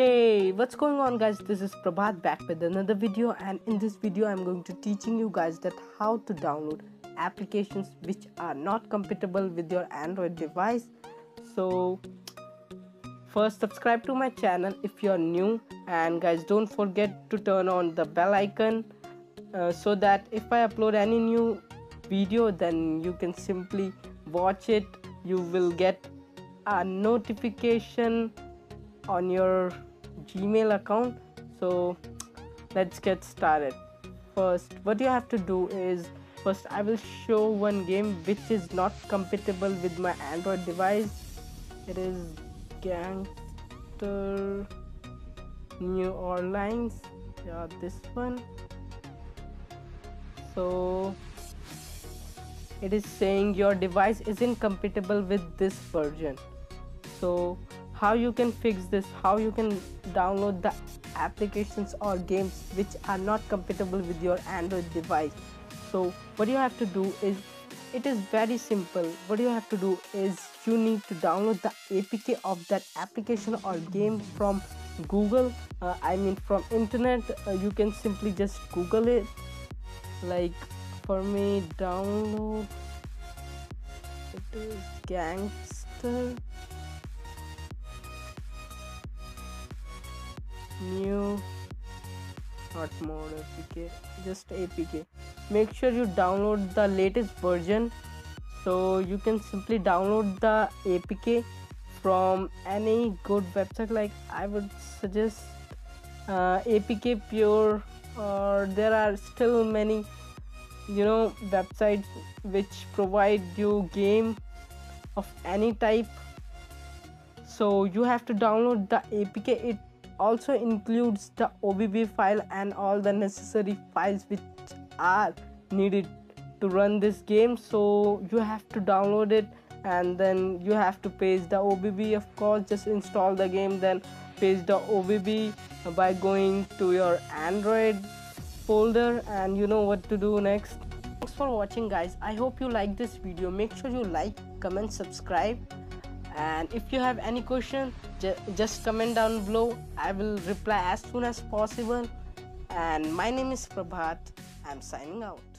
Hey, what's going on guys? This is Prabhat back with another video and in this video I'm going to teaching you guys that how to download applications which are not compatible with your Android device. So first subscribe to my channel if you're new and guys don't forget to turn on the bell icon uh, so that if I upload any new video then you can simply watch it you will get a notification on your gmail account. So let's get started. First what you have to do is first i will show one game which is not compatible with my android device. It is gangster new orleans. Yeah this one. So it is saying your device isn't compatible with this version. So how you can fix this? How you can download the applications or games which are not compatible with your android device. So what you have to do is it is very simple. What you have to do is you need to download the apk of that application or game from google uh, i mean from internet. Uh, you can simply just google it. Like for me download. It is gangster new not mod apk just apk make sure you download the latest version. So you can simply download the apk from any good website. Like i would suggest uh, apk pure or there are still many you know websites which provide you game of any type. So you have to download the apk it also includes the OBB file and all the necessary files which are needed to run this game. So you have to download it and then you have to paste the OBB of course just install the game then paste the OBB by going to your Android folder and you know what to do next. Thanks for watching guys. I hope you like this video. Make sure you like comment subscribe and if you have any question ju just comment down below. I will reply as soon as possible. And my name is prabhat. I'm signing out